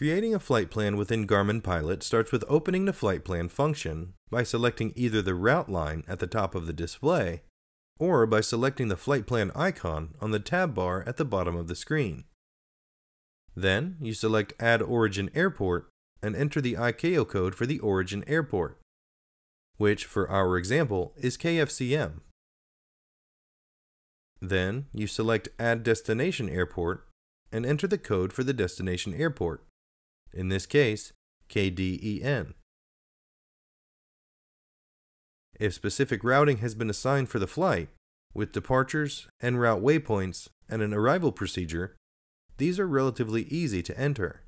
Creating a flight plan within Garmin Pilot starts with opening the flight plan function by selecting either the route line at the top of the display or by selecting the flight plan icon on the tab bar at the bottom of the screen. Then you select Add Origin Airport and enter the ICAO code for the origin airport, which for our example is KFCM. Then you select Add Destination Airport and enter the code for the destination airport in this case, KDEN. If specific routing has been assigned for the flight, with departures en route waypoints and an arrival procedure, these are relatively easy to enter.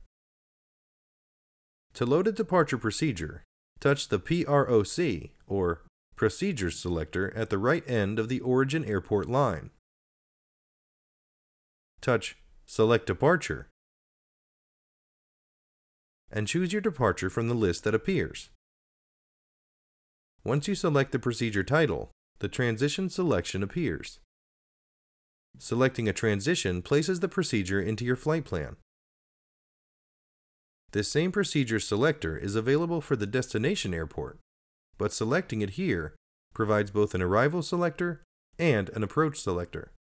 To load a departure procedure, touch the PROC, or Procedures selector at the right end of the origin airport line. Touch Select Departure and choose your departure from the list that appears. Once you select the procedure title, the transition selection appears. Selecting a transition places the procedure into your flight plan. This same procedure selector is available for the destination airport, but selecting it here provides both an arrival selector and an approach selector.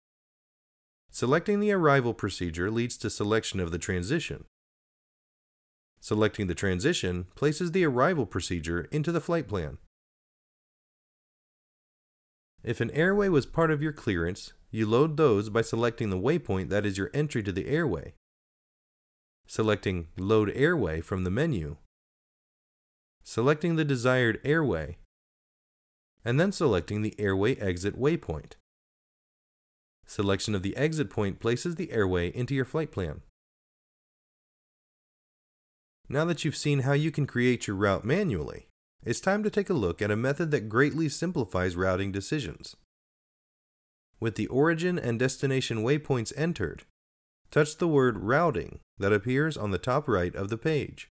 Selecting the arrival procedure leads to selection of the transition, Selecting the transition places the arrival procedure into the flight plan. If an airway was part of your clearance, you load those by selecting the waypoint that is your entry to the airway. Selecting Load Airway from the menu. Selecting the desired airway. And then selecting the airway exit waypoint. Selection of the exit point places the airway into your flight plan. Now that you've seen how you can create your route manually, it's time to take a look at a method that greatly simplifies routing decisions. With the origin and destination waypoints entered, touch the word Routing that appears on the top right of the page.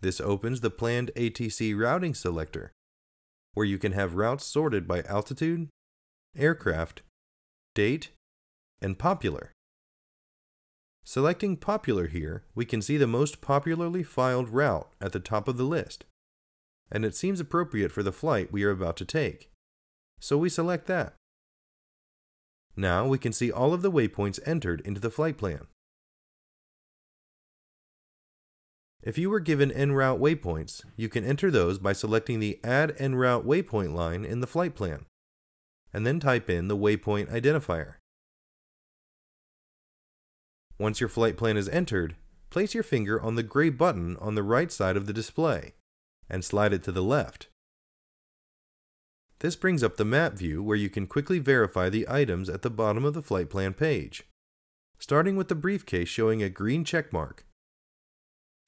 This opens the planned ATC routing selector, where you can have routes sorted by altitude, aircraft, date, and popular. Selecting Popular here, we can see the most popularly filed route at the top of the list, and it seems appropriate for the flight we are about to take. So we select that. Now we can see all of the waypoints entered into the flight plan. If you were given en route waypoints, you can enter those by selecting the Add en route waypoint line in the flight plan, and then type in the waypoint identifier. Once your flight plan is entered, place your finger on the gray button on the right side of the display and slide it to the left. This brings up the map view where you can quickly verify the items at the bottom of the flight plan page, starting with the briefcase showing a green check mark.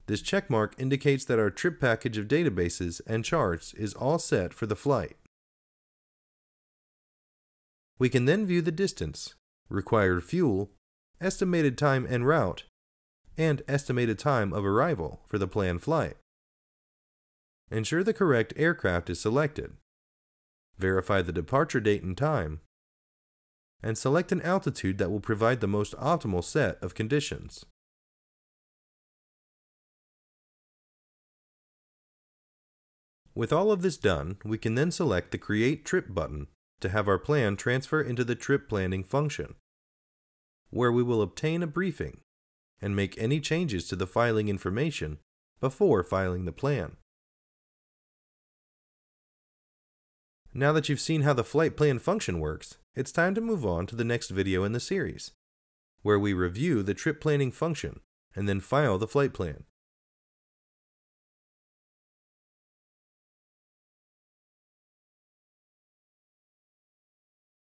This check mark indicates that our trip package of databases and charts is all set for the flight. We can then view the distance, required fuel, estimated time en route, and estimated time of arrival for the planned flight. Ensure the correct aircraft is selected. Verify the departure date and time, and select an altitude that will provide the most optimal set of conditions. With all of this done, we can then select the Create Trip button to have our plan transfer into the trip planning function where we will obtain a briefing and make any changes to the filing information before filing the plan. Now that you've seen how the flight plan function works, it's time to move on to the next video in the series, where we review the trip planning function and then file the flight plan.